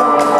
you